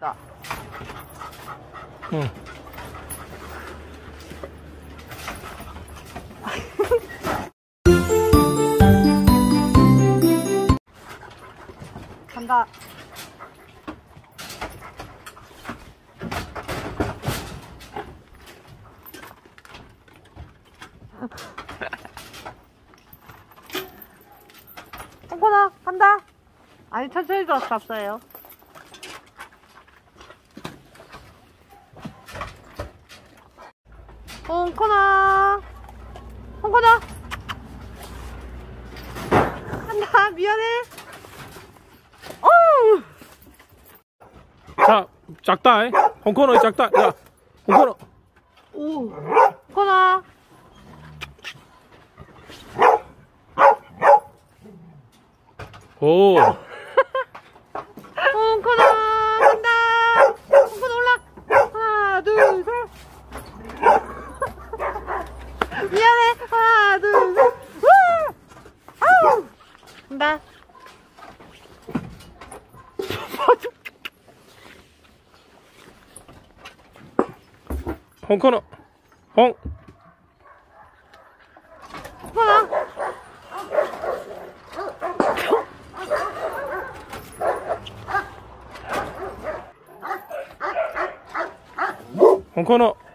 나. 응. 간다. 홍코나 간다. 아니 천천히 들어서 갔어요. 홍코나 홍코나 간다 미안해. 어우. 자, 작다. 이. 홍코너 작다. 야, 홍코너. 오. 코나. 오. 어, 코나 간다. 코나 올라. 하나, 둘, 셋. 미안해. 하나, 둘, 셋. 우! 아우. 간다. 홍코너. 홍. 코나. 홍코너.